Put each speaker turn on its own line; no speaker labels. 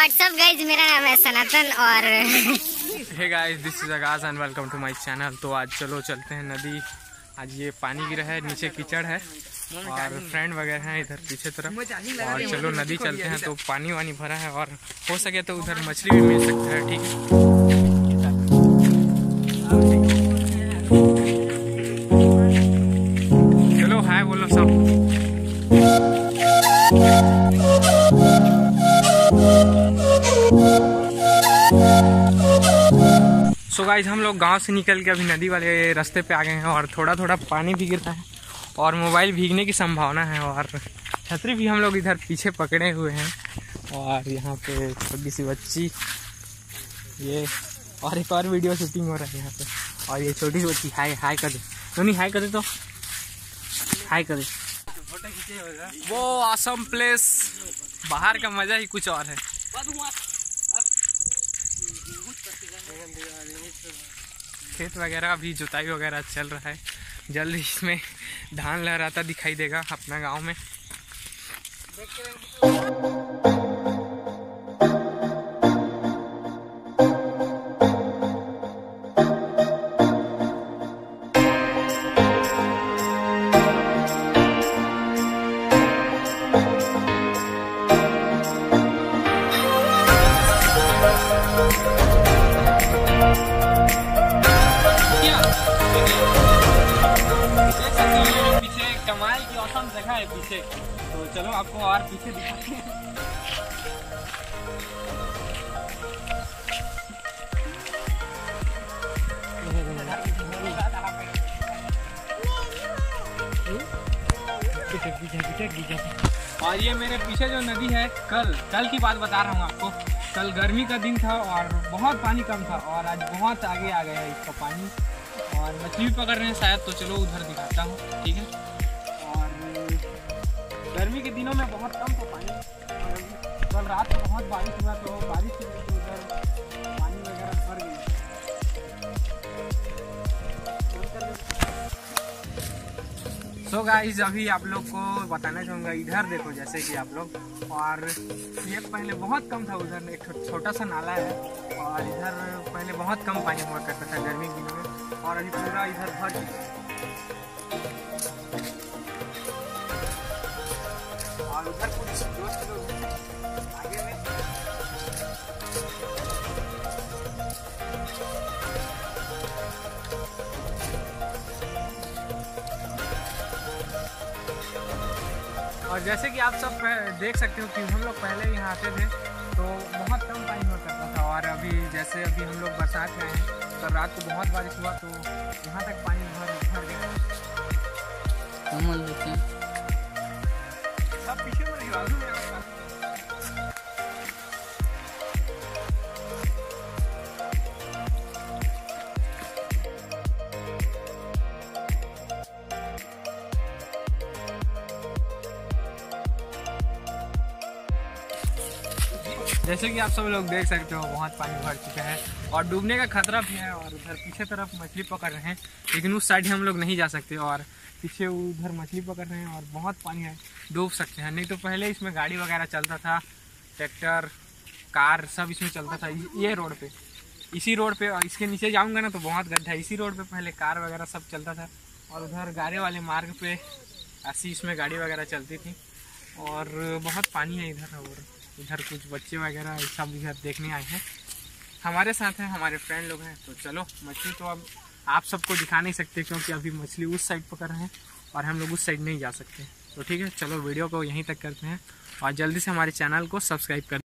WhatsApp guys मेरा नाम है सनातन और
hey guys this is Aagaz and welcome to my channel तो आज चलो चलते हैं नदी। आज ये पानी गिरा है, नीचे कीचड़ है और फ्रेंड वगैरह हैं इधर पीछे तरफ़। और चलो नदी चलते हैं तो पानी वानी भरा है और हो सके तो उधर मछली भी मिल सकता है, ठीक है? चलो, हाय बोलो सब। सो गाइज़ हम लोग गाँव से निकल के अभी नदी वाले रास्ते पे आ गए हैं और थोड़ा थोड़ा पानी भी गिर रहा है और मोबाइल भीगने की संभावना है और छतरी भी हम लोग इधर पीछे पकड़े हुए हैं और यहाँ पे छोटी सी बच्ची, ये और एक और वीडियो शूटिंग हो रहा है यहाँ पे। और ये छोटी सी बच्ची हाय हाय कर दे। नहीं हाय कर तो। हाय कर वो आसम प्लेस बाहर का मज़ा ही कुछ और है। खेत वगैरह, अभी जुताई वगैरह चल रहा है। जल्द इसमें धान लहराता दिखाई देगा अपना गाँव में। पीछे कमाल जगह है पीछे तो चलो आपको और पीछे दिखाते और ये मेरे पीछे जो नदी है, कल कल की बात बता रहा हूँ आपको। कल गर्मी का दिन था और बहुत पानी कम था और आज बहुत आगे आ गया है इसका पानी। और मछली भी पकड़ रहे हैं शायद तो चलो उधर दिखाता हूँ, ठीक है? और गर्मी के दिनों में बहुत कम हो पानी कल रात बहुत बारिश हुआ तो सो गाइस अभी आप लोग को बताना चाहूँगा, इधर देखो जैसे कि आप लोग, और ये पहले बहुत कम था उधर, एक छोटा सा नाला है, और इधर पहले बहुत कम पानी हुआ करता था गर्मी के दिनों में, और अभी पूरा इधर भर। और उधर कुछ दोस्त लोग आगे में और जैसे कि आप सब देख सकते हो कि हम लोग पहले यहाँ आते थे तो बहुत कम पानी हो सकता था। और अभी जैसे अभी हम लोग बरसात में आए हैं तो रात को बहुत बारिश हुआ तो यहाँ तक पानी भर भर गया। सब पीछे जैसे कि आप सब लोग देख सकते हो, बहुत पानी भर चुका है और डूबने का खतरा भी है और उधर पीछे तरफ़ मछली पकड़ रहे हैं, लेकिन उस साइड हम लोग नहीं जा सकते और पीछे उधर मछली पकड़ रहे हैं और बहुत पानी है, डूब सकते हैं। नहीं तो पहले इसमें गाड़ी वगैरह चलता था, ट्रैक्टर, कार सब इसमें चलता था, ये रोड पे। इसी रोड पे, और इसके नीचे जाऊँगा ना तो बहुत गड्ढा इसी रोड पे पहले कार वगैरह सब चलता था और उधर गाड़े वाले मार्ग पे ऐसी इसमें गाड़ी वगैरह चलती थी और बहुत पानी है इधर और। इधर कुछ बच्चे वगैरह सब इधर देखने आए हैं। हमारे साथ हैं, हमारे फ्रेंड लोग हैं तो चलो, मछली तो अब आप सबको दिखा नहीं सकते क्योंकि अभी मछली उस साइड पकड़ रहे हैं और हम लोग उस साइड नहीं जा सकते। तो ठीक है, चलो वीडियो को यहीं तक करते हैं और जल्दी से हमारे चैनल को सब्सक्राइब कर